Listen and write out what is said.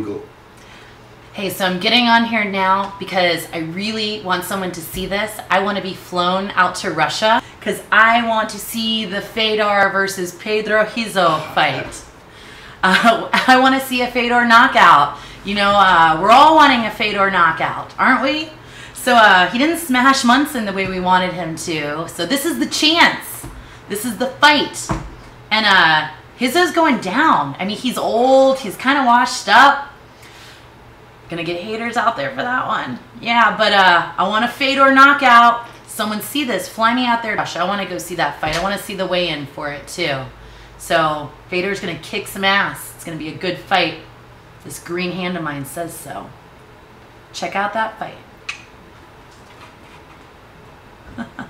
Go. Hey, so I'm getting on here now because I really want someone to see this. I want to be flown out to Russia because I want to see the Fedor versus Pedro Rizzo fight. Uh, I want to see a Fedor knockout. You know, uh, we're all wanting a Fedor knockout, aren't we? So uh, he didn't smash Monson the way we wanted him to. So this is the chance. This is the fight. And uh, Rizzo's going down. I mean, he's old. He's kind of washed up. Gonna get haters out there for that one. Yeah, but uh, I want a Fedor knockout. Someone see this. Fly me out there. Gosh, I want to go see that fight. I want to see the weigh-in for it too. So Fedor's gonna kick some ass. It's gonna be a good fight. This green hand of mine says so. Check out that fight.